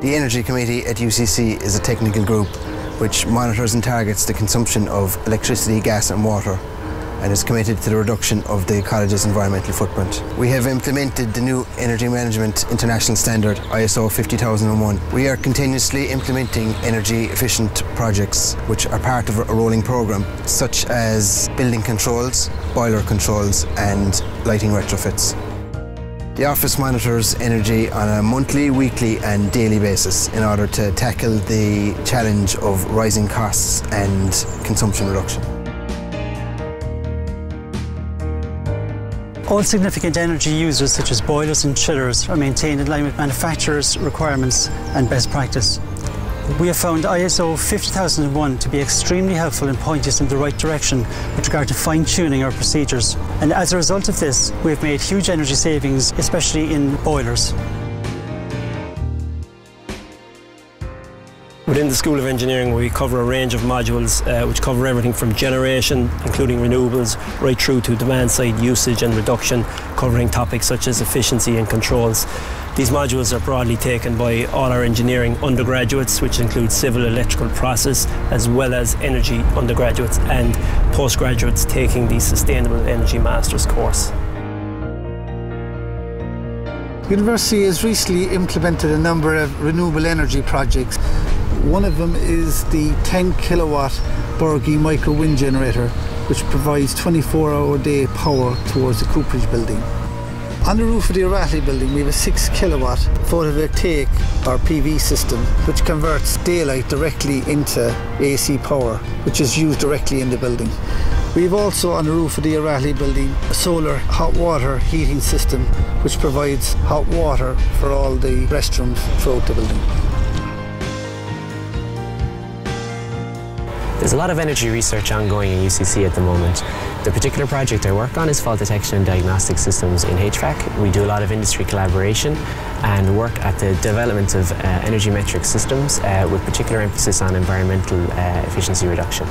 The Energy Committee at UCC is a technical group which monitors and targets the consumption of electricity, gas and water and is committed to the reduction of the college's environmental footprint. We have implemented the new Energy Management International Standard ISO 50001. We are continuously implementing energy efficient projects which are part of a rolling programme such as building controls, boiler controls and lighting retrofits. The office monitors energy on a monthly, weekly and daily basis in order to tackle the challenge of rising costs and consumption reduction. All significant energy users such as boilers and chillers are maintained in line with manufacturers' requirements and best practice. We have found ISO 50001 to be extremely helpful in pointing us in the right direction with regard to fine-tuning our procedures. And as a result of this, we have made huge energy savings, especially in boilers. Within the School of Engineering we cover a range of modules uh, which cover everything from generation, including renewables, right through to demand side usage and reduction, covering topics such as efficiency and controls. These modules are broadly taken by all our engineering undergraduates, which include civil electrical process, as well as energy undergraduates and postgraduates taking the Sustainable Energy Masters course. The university has recently implemented a number of renewable energy projects. One of them is the 10 kilowatt Bergey micro wind generator, which provides 24 hour day power towards the Cooperage building. On the roof of the O'Rahilly building, we have a 6 kilowatt photovoltaic or PV system which converts daylight directly into AC power, which is used directly in the building. We have also on the roof of the O'Rahilly building a solar hot water heating system which provides hot water for all the restrooms throughout the building. There's a lot of energy research ongoing in UCC at the moment. The particular project I work on is fault detection and diagnostic systems in HVAC. We do a lot of industry collaboration and work at the development of uh, energy metric systems uh, with particular emphasis on environmental uh, efficiency reduction.